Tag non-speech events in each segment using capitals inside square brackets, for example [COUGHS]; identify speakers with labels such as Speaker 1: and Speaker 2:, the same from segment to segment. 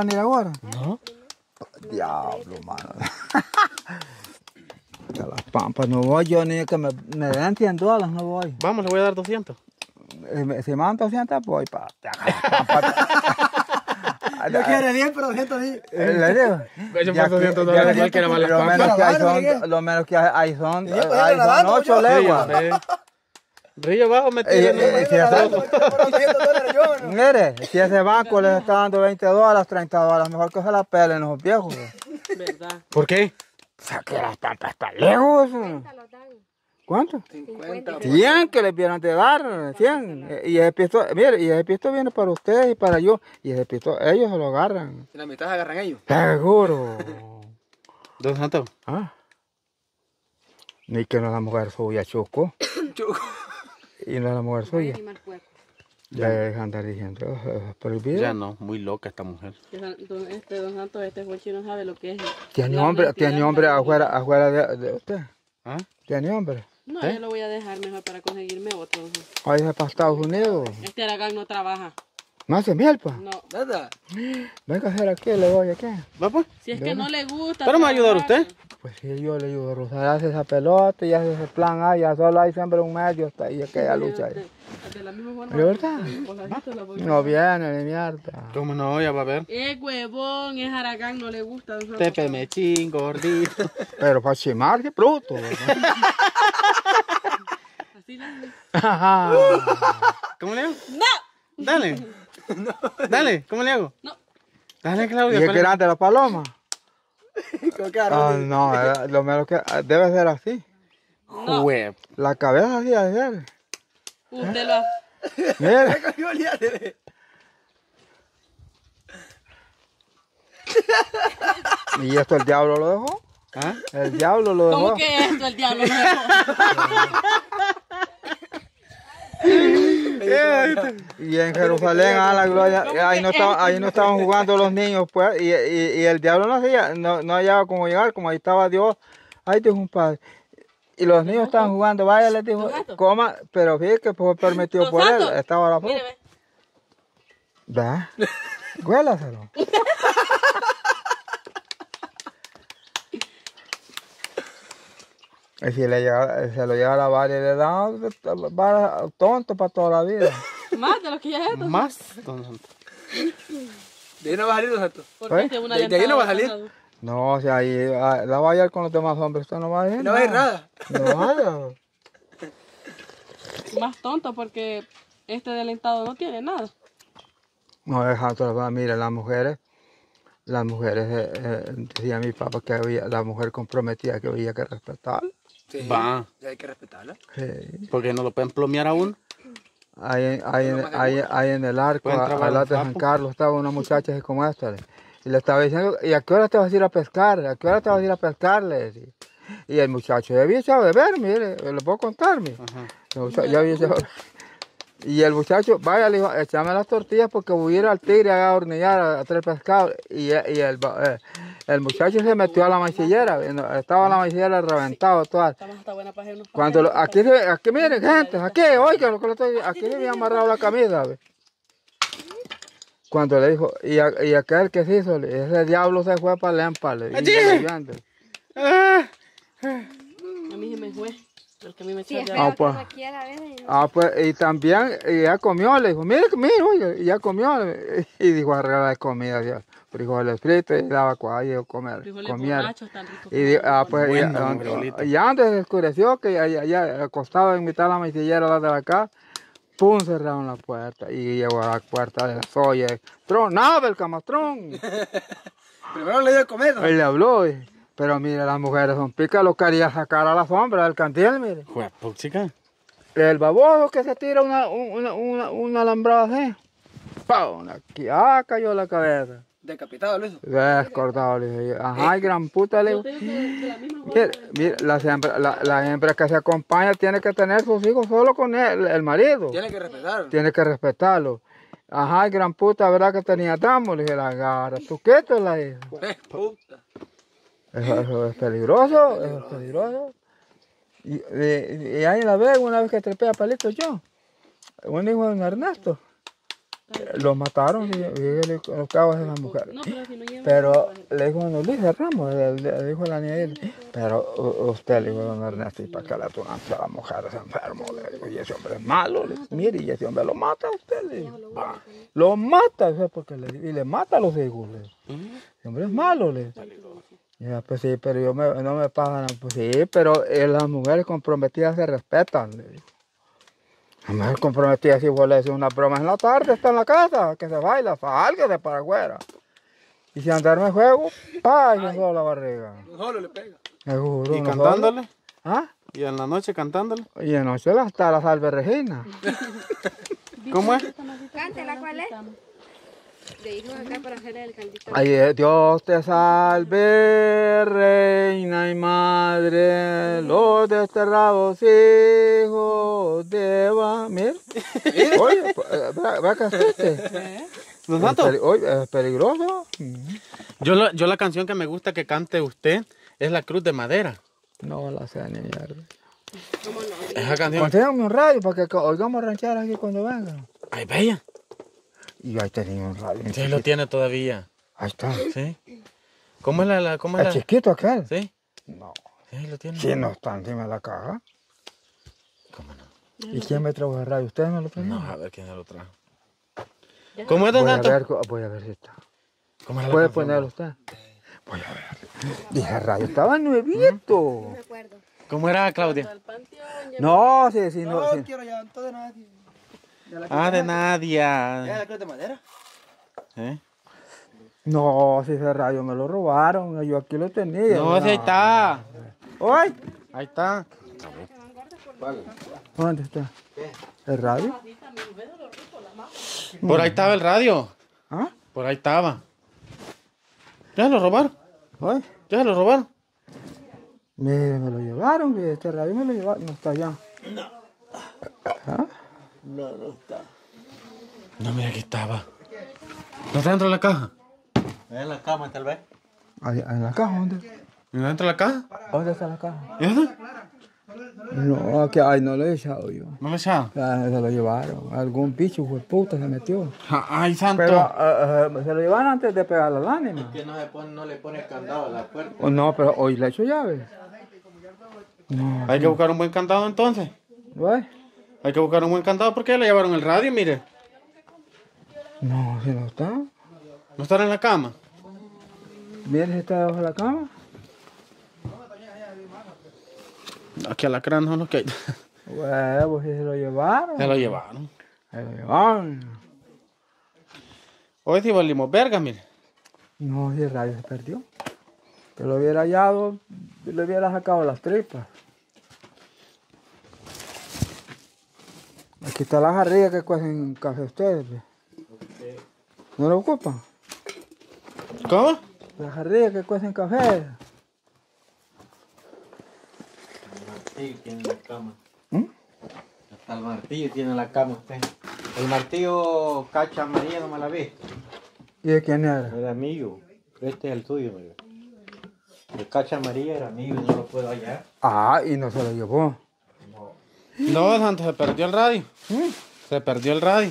Speaker 1: venir ahora?
Speaker 2: No.
Speaker 1: Diablo, mano. [LAUGHS] A las pampas no voy yo ni que me, me den 100 dólares, no voy.
Speaker 2: Vamos, le voy a dar 200.
Speaker 1: Eh, Si me dan 200, voy para.
Speaker 3: No quiere 10, pero 200 sí.
Speaker 1: ¿Le digo? Ya
Speaker 2: por
Speaker 1: que-
Speaker 2: 200
Speaker 1: ya
Speaker 2: dólares
Speaker 1: que-
Speaker 2: cualquiera va a las
Speaker 1: Lo
Speaker 2: pampas.
Speaker 1: menos que hay
Speaker 3: Lavando, ¿qué?
Speaker 1: son, lo menos que hay, son,
Speaker 3: Y yo, pues,
Speaker 1: hay son
Speaker 3: lavando,
Speaker 1: 8
Speaker 3: yo.
Speaker 2: Sí, yo
Speaker 1: leguas.
Speaker 2: Río abajo me
Speaker 1: Eh,
Speaker 2: tiran.
Speaker 1: eh, si ese-
Speaker 3: Por 200 dólares yo, ¿no?
Speaker 1: Mire, si ese banco les está dando 20 dólares, 30 dólares, mejor que se la pelen los viejos.
Speaker 4: ¿Verdad?
Speaker 2: ¿Por qué?
Speaker 1: O sea, que las pampas están lejos. ¿Cuánto?
Speaker 3: 50.
Speaker 1: 100 que les vieron de dar, 100. Eh, Y ese pisto, mire, y ese pisto viene para ustedes y para yo. Y ese pisto, ellos se lo agarran.
Speaker 3: Y la mitad se agarran ellos.
Speaker 1: Seguro.
Speaker 2: Don Santo.
Speaker 1: Ah. Ni que no la mujer suya, Chuco. [COUGHS]
Speaker 3: Chuco.
Speaker 1: Y no es la mujer suya. Ya dejan andar diciendo, "Oh, es prohibido.
Speaker 2: Ya no, muy loca esta mujer.
Speaker 4: Este don Santos, este Juanchi no sabe lo que es.
Speaker 1: Tiene hombre, tiene hombre afuera, afuera de, de usted.
Speaker 2: ¿Ah?
Speaker 1: Tiene hombre.
Speaker 4: No,
Speaker 2: ¿Eh?
Speaker 4: yo lo voy a dejar mejor para conseguirme otro. Santos.
Speaker 1: Ahí para Estados Unidos.
Speaker 4: Este Aragán no trabaja.
Speaker 1: No hace miel, pa.
Speaker 4: No.
Speaker 3: Nada. [GASPS]
Speaker 1: Venga a hacer aquí, le doy aquí.
Speaker 2: ¿Va pues?
Speaker 4: Si es que no le gusta.
Speaker 2: ¿Pero me va a ayudar usted?
Speaker 1: Pues sí, yo le ayudo a Rosa, hace esa pelota y hace ese plan ahí, ya solo hay siempre un medio hasta ahí, aquella lucha ahí.
Speaker 4: De, de la misma forma.
Speaker 1: ¿De verdad?
Speaker 4: A-
Speaker 1: No viene ni mierda.
Speaker 2: ¿Cómo no? Ya va a ver.
Speaker 4: Es huevón, es Aragán, no le gusta.
Speaker 2: Tepe mechín, gordito. [LAUGHS]
Speaker 1: Pero para chimar, qué bruto.
Speaker 4: Así le
Speaker 1: Ajá.
Speaker 2: ¿Cómo le hago?
Speaker 4: ¡No!
Speaker 2: Dale. [LAUGHS] Dale, ¿cómo le hago?
Speaker 4: No.
Speaker 2: Dale,
Speaker 1: ¿Y
Speaker 2: Claudia.
Speaker 1: es
Speaker 2: espérate.
Speaker 1: grande la paloma? [LAUGHS]
Speaker 3: Con.
Speaker 1: Ah, no, eh, lo menos que debe ser así.
Speaker 4: No.
Speaker 2: Jue-
Speaker 1: La cabeza así ser.
Speaker 4: Usted lo ha... [LAUGHS]
Speaker 1: Mira, [LAUGHS] y esto el diablo lo dejó.
Speaker 2: ¿Ah?
Speaker 1: El diablo lo dejó.
Speaker 4: ¿Cómo que esto el diablo no dejó? [LAUGHS] [LAUGHS]
Speaker 1: Y en Jerusalén, a la gloria, ahí no, estaban, ahí no estaban jugando los niños, pues, y, y, y el diablo no hacía, no, no hallaba cómo llegar, como ahí estaba Dios, ahí dijo un padre. Y los niños estaban jugando, vaya, les dijo, coma, pero fíjate que fue permitido por él, estaba la fruta.
Speaker 4: Mire, ve.
Speaker 1: ¿Da? Huélaselo. [LAUGHS] Y si le llega, se lo lleva a la vara y le da vara tonto para toda la vida. [LAUGHS]
Speaker 4: Más de lo que ya es esto.
Speaker 2: Más.
Speaker 3: De ahí no va a salir, don Santo.
Speaker 4: Porque
Speaker 1: ¿Eh?
Speaker 3: De- de ahí no va a salir.
Speaker 1: No, o sea, ahí ah, la va a ir con los demás hombres, usted no va a ir.
Speaker 3: No va a ir nada.
Speaker 1: No vaya. [LAUGHS]
Speaker 4: Más tonto porque este delentado no tiene nada.
Speaker 1: No, cosa. Mira, las mujeres, las mujeres, eh, eh, decía mi papá que había, la mujer comprometida que había que respetar.
Speaker 3: Sí.
Speaker 2: Va.
Speaker 3: Y hay que respetarla.
Speaker 1: Sí.
Speaker 2: Porque no lo pueden plomear a uno.
Speaker 1: Ahí, en- ahí, en- ahí, ahí en el arco, al lado de San. Carlos, estaba una muchacha así como esta. le- Y le estaba diciendo, ¿y a qué hora te vas a ir a pescar? ¿A qué hora te vas a ir a pescar? Le decía. Y el muchacho ya había echado a beber, mire, le puedo contar, mire.
Speaker 2: Ajá.
Speaker 1: El muchacho ya había echado- Y el muchacho, vaya, le dijo, échame las tortillas porque voy a ir al tigre a hornear, a, a traer pescado. Y, y el, ba- eh, el muchacho se metió a la maicillera, estaba la maicillera reventado, toda. Cuando lo- aquí, se- aquí miren gente, aquí, oiga lo que le estoy aquí le había amarrado la camisa. ve. Cuando le dijo, y, a- y aquel que se hizo, ese diablo se fue para Lempale.
Speaker 2: ¡Allí! Ah,
Speaker 4: A mí se me fue. El que a mí me
Speaker 5: Sí,
Speaker 4: echó
Speaker 5: es
Speaker 4: ya.
Speaker 5: feo
Speaker 1: Ah, pues.
Speaker 5: y.
Speaker 1: Ah, pues, y también, y ya comió, le dijo, mire, mire, y ya comió. Y dijo, arregla de comida, ya, frijoles fritos, y daba cuadro, comer,
Speaker 4: Frijoles
Speaker 1: comiera.
Speaker 4: borrachos tan ricos.
Speaker 1: Y ah, pues, y,
Speaker 2: Bueno, frijolito.
Speaker 1: y antes se oscureció, que ya, ya, ya acostado en mitad de la maicillera la de la casa, pum, cerraron la puerta. Y llegó a la puerta de la soya, tronaba el camastrón. [LAUGHS]
Speaker 3: Primero le dio a comer.
Speaker 1: Él le habló, y- pero mire, las mujeres son picas, lo quería sacar a la sombra del cantil, mire.
Speaker 2: Juepuchica.
Speaker 1: El baboso que se tira una, una, una, una alambrada así. ¡Pau! Una, ah, cayó la cabeza.
Speaker 3: Decapitado, Luis.
Speaker 1: Descortado, le dije yo. Ajá, y gran puta, le digo.
Speaker 4: Que de la misma forma.
Speaker 1: Mire, mire, la, hembra, la, la hembra que se acompaña tiene que tener sus hijos solo con el, el marido.
Speaker 3: Tiene que respetar.
Speaker 1: Tiene que respetarlo. Ajá, y gran puta, ¿verdad que tenía damo? Le dije, la agarra. ¿Tú qué te la hija?
Speaker 3: Eh, puta.
Speaker 1: Eso, es peligroso, eso es peligroso. Y, y, y ahí la veo una vez que trepé a palitos yo. Un hijo de don Ernesto. Los mataron y, y los cabos de esa mujer.
Speaker 4: No, pero
Speaker 1: le dijo don Luis Ramos, le, dijo la niña, pero usted le dijo don Ernesto, ¿y para qué le atunancia a la mujer es enfermo? Le dijo, y ese hombre es malo, le mire, y ese hombre lo mata a usted, le "Ah, lo mata, ¿sabe por qué le? Y le mata a los hijos, le ese hombre es malo, le. Ya, pues sí, pero yo me- no me pagan, pues sí, pero eh, las mujeres comprometidas se respetan, le dijo. Las mujeres comprometidas, si vos le decís una broma en la tarde, está en la casa, que se baila, sálgase para afuera. Y si andarme en juego, pa, y solo la barriga.
Speaker 3: Un solo le pega.
Speaker 1: Seguro.
Speaker 2: ¿Y
Speaker 1: ¿no
Speaker 2: cantándole?
Speaker 1: solo? ¿Ah?
Speaker 2: ¿Y en la noche cantándole?
Speaker 1: Y de noche hasta la salve Regina. [LAUGHS]
Speaker 2: ¿Cómo es?
Speaker 5: Cántela, ¿cuál es? Acá para hacerle el caldito.
Speaker 1: Ay, eh, Dios te salve, reina y madre, los desterrados hijos de Eva. Mira, [LAUGHS] oye, pues, eh, vea vea que asuste.
Speaker 2: ¿Los
Speaker 1: Es
Speaker 2: datos?
Speaker 1: peli- oye, es peligroso.
Speaker 2: Yo, la- yo la canción que me gusta que cante usted es La Cruz de Madera.
Speaker 1: No la sé ni mierda.
Speaker 2: Esa canción.
Speaker 1: Consíganme un radio para que oigamos rancheras aquí cuando vengan.
Speaker 2: Ay, bella.
Speaker 1: Y ahí tenía un radio.
Speaker 2: Sí, lo tiene todavía.
Speaker 1: Ahí está.
Speaker 2: ¿Sí? ¿Cómo es la, la- cómo es
Speaker 1: El
Speaker 2: la?
Speaker 1: chiquito aquel.
Speaker 2: ¿Sí?
Speaker 1: No.
Speaker 2: Sí, lo tiene.
Speaker 1: ¿Quién no está encima de la caja?
Speaker 2: ¿Cómo no?
Speaker 1: ¿Y quién me trajo el radio? ¿Ustedes no lo trajeron?
Speaker 2: No, a ver quién se lo trajo. ¿Cómo es, don
Speaker 1: Voy a, ver, voy a ver si está.
Speaker 2: ¿Cómo es la
Speaker 1: ¿Puede
Speaker 2: canción?
Speaker 1: ponerlo usted? Voy a ver. Dije, el radio estaba nuevito.
Speaker 5: Me acuerdo.
Speaker 2: ¿Cómo era, Claudia?
Speaker 4: Ya
Speaker 1: No, sí, sí, no.
Speaker 3: No,
Speaker 1: sí.
Speaker 3: quiero llanto de nadie. La
Speaker 2: Ah, de
Speaker 3: ¿Ya
Speaker 2: Nadia.
Speaker 3: la cruz de madera?
Speaker 2: ¿Eh?
Speaker 1: No, si ese radio me lo robaron. Yo aquí lo tenía.
Speaker 2: No, sí, ahí está.
Speaker 1: ¡Ay!
Speaker 2: Ahí está.
Speaker 1: ¿Dónde está? ¿El radio?
Speaker 2: Por ahí estaba el radio.
Speaker 1: ¿Ah?
Speaker 2: Por ahí estaba. Ya lo robaron.
Speaker 1: ¿Ay?
Speaker 2: Ya lo robaron.
Speaker 1: Mire, me lo llevaron. Este radio me lo llevaron. No está allá. ¿Ah?
Speaker 2: No, mira, aquí estaba. ¿No está dentro de la caja? En la cama, tal vez.
Speaker 1: Ahí, en la caja, ¿dónde?
Speaker 2: ¿No dentro de la caja?
Speaker 1: ¿Dónde está la caja?
Speaker 2: ¿Y eso?
Speaker 1: No, aquí, ay, no lo he echado yo.
Speaker 2: ¿No lo echaba?
Speaker 1: Ah, se lo llevaron. Algún bicho, fue puta, se metió.
Speaker 2: Ah, Ay, santo.
Speaker 1: Pero eh, eh, se lo llevaron antes de pegar la lámina.
Speaker 2: que no, se pone, no le pone candado a la puerta.
Speaker 1: Oh, no, pero hoy le echo llave. No,
Speaker 2: Hay que buscar un buen candado entonces.
Speaker 1: ¿ves?
Speaker 2: Hay que buscar un buen candado porque le llevaron el radio, mire.
Speaker 1: No, si no está.
Speaker 2: ¿No estará en la cama?
Speaker 1: Si está debajo de la cama.
Speaker 2: Aquí a la crán son los que
Speaker 1: Huevos, si se lo llevaron.
Speaker 2: se lo llevaron.
Speaker 1: Se lo llevaron.
Speaker 2: Hoy sí valimos verga, mire.
Speaker 1: No, si el radio se perdió. Que lo hubiera hallado, le hubiera sacado las tripas. Aquí está la jarrilla que cuecen café ustedes. ve. ¿No lo ocupan?
Speaker 2: ¿Cómo?
Speaker 1: La jarrilla que cuecen café.
Speaker 2: martillo tiene la cama.
Speaker 1: ¿Mm?
Speaker 2: Hasta el martillo tiene la cama usted. El martillo cacha María no me la ve.
Speaker 1: ¿Y de quién era?
Speaker 2: Era mío. Este es el tuyo, mire. El cacha María era mío y no lo puedo hallar.
Speaker 1: Ah, y no se lo llevó.
Speaker 2: No, Santo, se perdió el radio. Se perdió el radio.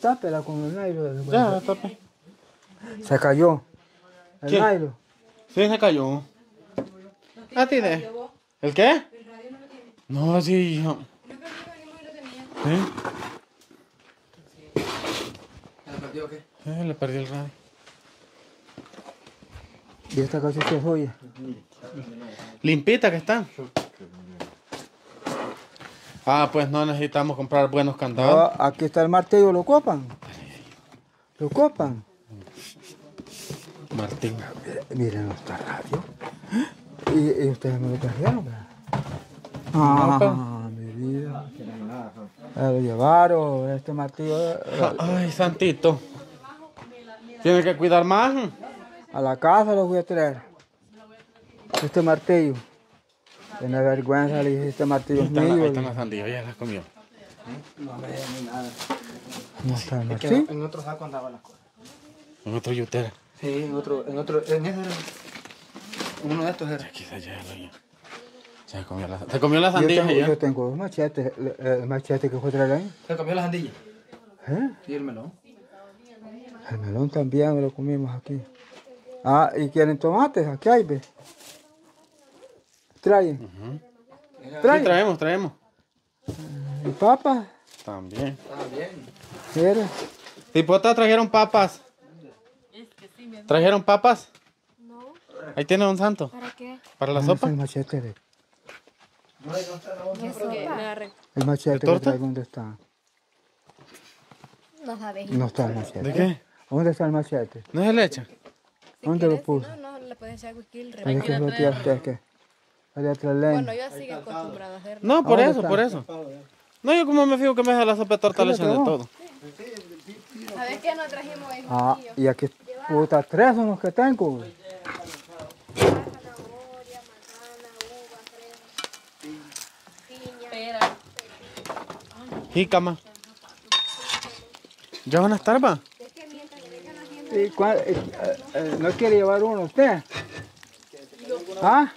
Speaker 1: Tápela con el nylon.
Speaker 2: Ya, tape.
Speaker 1: Se cayó. El nylon.
Speaker 2: Sí, se cayó. A ti de. ¿El qué? No, sí, hijo. ¿Sí?
Speaker 3: ¿Ya la perdió o qué?
Speaker 2: Eh, le perdió el radio.
Speaker 1: Y esta cosa es suya.
Speaker 2: Limpita que está. Ah, pues no necesitamos comprar buenos candados.
Speaker 1: Ah, aquí está el martillo, ¿lo copan? ¿Lo copan?
Speaker 2: Martín.
Speaker 1: Eh, Miren nuestra radio. Y, y ustedes me lo trajeron, ¿verdad? Ah, mi vida. Se lo llevaron, este martillo eh,
Speaker 2: Ay, santito. Tiene que cuidar más.
Speaker 1: a la casa lo voy a traer. Este martillo. Tiene vergüenza, le dije, este martillo
Speaker 2: Ahí
Speaker 1: es
Speaker 2: están, la- ahí
Speaker 1: mío.
Speaker 2: están las sandías, ya las comió.
Speaker 3: No me ni nada.
Speaker 1: No está el
Speaker 3: Es que
Speaker 1: martillo.
Speaker 3: en otro saco andaban las cosas.
Speaker 2: En otro yutera.
Speaker 3: Sí, en otro, en otro, en ese era. en Uno de estos era.
Speaker 2: Aquí se ya lo Se comió la, se comió la
Speaker 1: Yo
Speaker 2: sandía
Speaker 1: tengo,
Speaker 2: ya.
Speaker 1: yo tengo dos machetes, el, machete que fue traer ahí.
Speaker 3: Se comió las andillas.
Speaker 1: ¿Eh?
Speaker 3: Sí, el melón.
Speaker 1: El melón también lo comimos aquí. Ah, ¿y quieren tomates? Aquí hay, ve. Traen.
Speaker 2: Sí,
Speaker 1: Traen.
Speaker 2: traemos, traemos.
Speaker 1: ¿Y papas?
Speaker 2: También.
Speaker 3: Está bien.
Speaker 1: ¿Quieres?
Speaker 2: Tipota, trajeron papas. ¿Trajeron papas?
Speaker 5: No.
Speaker 2: Ahí tiene un santo.
Speaker 5: ¿Para qué?
Speaker 2: ¿Para la
Speaker 1: ¿Dónde
Speaker 2: sopa?
Speaker 1: está el machete? ve?
Speaker 5: ¿Qué sopa? Me agarré.
Speaker 1: El machete que
Speaker 2: torta?
Speaker 1: traigo, ¿dónde está?
Speaker 5: No sabes.
Speaker 1: No está el machete.
Speaker 2: ¿De qué?
Speaker 1: ¿Dónde está el machete?
Speaker 2: ¿No es leche?
Speaker 1: ¿Dónde lo puso?
Speaker 5: No, no le puedes echar whisky el
Speaker 1: ¿Para qué lo tía usted qué?
Speaker 5: Bueno, yo así acostumbrada a hacerlo.
Speaker 2: No, por
Speaker 1: ¿Dónde
Speaker 2: eso, por eso. No, yo como me fijo que me deja la sopa de torta
Speaker 1: ¿Qué
Speaker 2: le echan de todo.
Speaker 5: ¿Sabes qué? No trajimos ahí
Speaker 1: Ah, y aquí, puta, tres son los que tengo.
Speaker 2: Jícama. ¿Ya van a estar, va?
Speaker 1: ¿Y cuál- eh, eh, eh, ¿No quiere llevar uno usted? ¿Ah?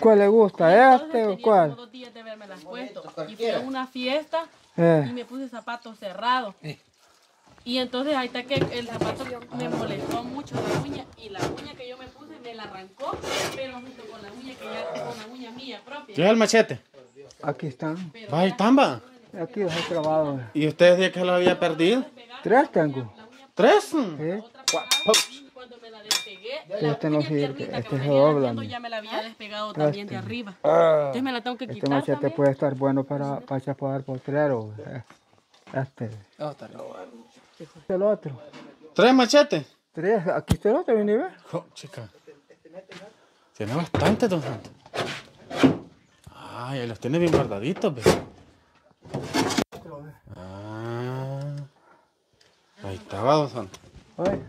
Speaker 1: ¿Cuál le gusta? ¿Este o cuál?
Speaker 4: como dos días de haberme las puesto. Y fui a una fiesta y
Speaker 1: Eh,
Speaker 4: me puse zapatos cerrados. Y entonces ahí está que el zapato me molestó mucho la uña y la uña que yo me puse me la arrancó, pero junto con la uña que ya con la uña mía propia.
Speaker 2: ¿Qué es el machete?
Speaker 1: aquí están.
Speaker 2: Va, ahí están, va.
Speaker 1: Aquí los he clavado.
Speaker 2: ¿Y ustedes de que lo había perdido?
Speaker 1: Tres tengo.
Speaker 2: ¿Tres?
Speaker 1: ¿eh?
Speaker 4: Cuando me la despegué,
Speaker 1: Este no sirve, este se dobla.
Speaker 4: ya me la había despegado también de arriba.
Speaker 1: Ah,
Speaker 4: Entonces me la tengo que
Speaker 1: Este
Speaker 4: quitar
Speaker 1: machete
Speaker 4: también.
Speaker 1: puede estar bueno para, para chapar potrero. eh. Este.
Speaker 3: Oh, está.
Speaker 1: Este el otro.
Speaker 2: ¿Tres machetes?
Speaker 1: Tres. Aquí está el otro, vení a ver.
Speaker 2: Oh, chica. Tiene bastante, don Santo. Ay, ahí los tiene bien guardaditos, ve. Ah. Ahí estaba, don Santo.
Speaker 1: Oye,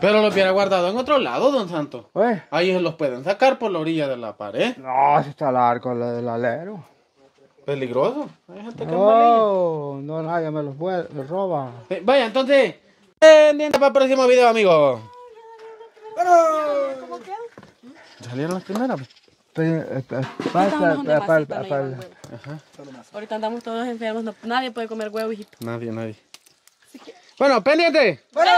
Speaker 2: Pero los hubiera guardado en otro lado, don Santo.
Speaker 1: oye.
Speaker 2: Ahí se los pueden sacar por la orilla de la pared.
Speaker 1: No, si está largo el del alero.
Speaker 2: Peligroso. Hay gente que es malilla.
Speaker 1: No, no, nadie me los vuel- los roba.
Speaker 2: Eh, Vaya, entonces, pendiente para el próximo video, amigos. ¿Salieron las primeras?
Speaker 1: eh, eh.
Speaker 4: Ahorita andamos todos enfermos, no- nadie puede comer huevo, hijito.
Speaker 2: Nadie, nadie. Bueno, pendiente.
Speaker 1: ¡Bueno!